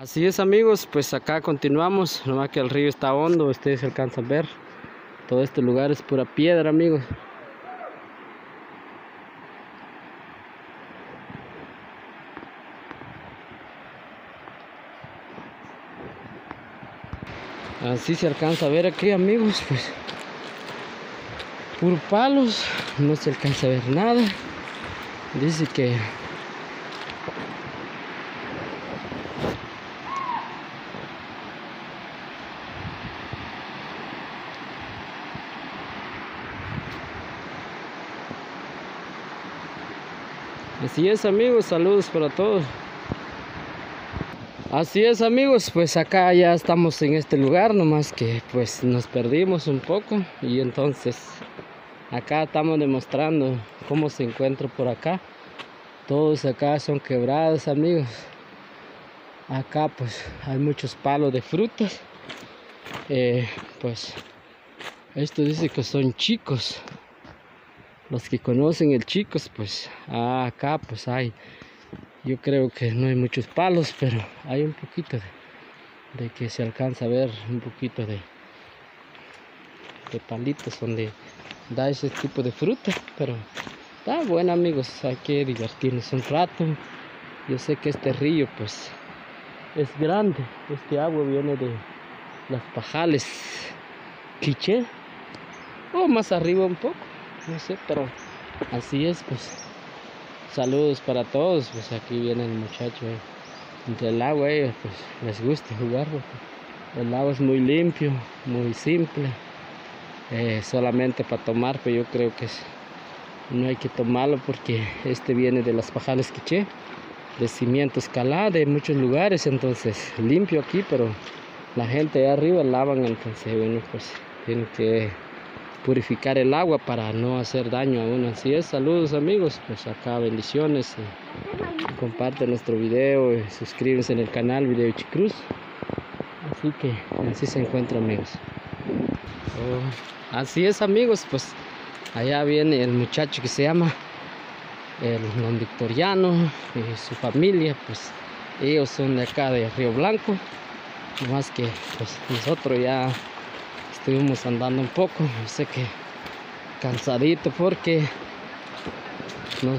Así es amigos, pues acá continuamos, nomás que el río está hondo, ustedes alcanzan a ver. Todo este lugar es pura piedra amigos. Así se alcanza a ver aquí amigos, pues puro palos, no se alcanza a ver nada. Dice que Así es amigos, saludos para todos. Así es amigos, pues acá ya estamos en este lugar, nomás que pues nos perdimos un poco y entonces acá estamos demostrando cómo se encuentra por acá. Todos acá son quebrados amigos. Acá pues hay muchos palos de frutas. Eh, pues esto dice que son chicos los que conocen el chicos pues ah, acá pues hay yo creo que no hay muchos palos pero hay un poquito de, que se alcanza a ver un poquito de de palitos donde da ese tipo de fruta pero está bueno amigos hay que divertirnos un rato. Yo sé que este río pues es grande este agua viene de las pajales quiche o más arriba un poco no sé, pero así es, pues. Saludos para todos, pues aquí viene el muchacho eh. entre el agua, ellos pues les gusta jugar, el agua es muy limpio, muy simple, eh, solamente para tomar, pero yo creo que no hay que tomarlo porque este viene de las pajales quiché, de cimiento escalada, de muchos lugares, entonces limpio aquí, pero la gente de arriba lavan, entonces bueno, pues tiene que purificar el agua para no hacer daño a uno. Así es, saludos amigos, pues acá bendiciones. Y, comparten nuestro video, y suscríbanse en el canal Video Chicruz. Así que así se encuentra amigos. Oh, así es amigos, pues allá viene el muchacho que se llama el don Victoriano y su familia, pues ellos son de acá de Río Blanco. Más que pues nosotros ya estuvimos andando un poco, sé que cansadito porque no,